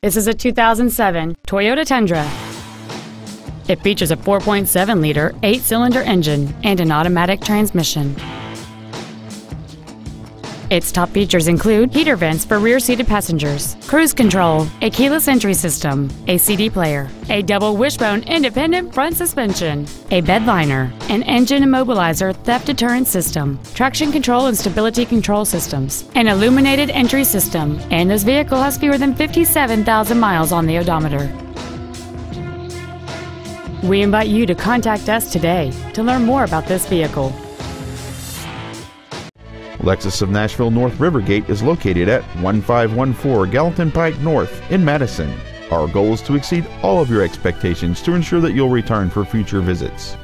This is a 2007 Toyota Tundra. It features a 4.7-liter, eight-cylinder engine and an automatic transmission. Its top features include heater vents for rear-seated passengers, cruise control, a keyless entry system, a CD player, a double wishbone independent front suspension, a bed liner, an engine immobilizer theft deterrent system, traction control and stability control systems, an illuminated entry system, and this vehicle has fewer than 57,000 miles on the odometer. We invite you to contact us today to learn more about this vehicle. Lexus of Nashville North Rivergate is located at 1514 Gallatin Pike North in Madison. Our goal is to exceed all of your expectations to ensure that you'll return for future visits.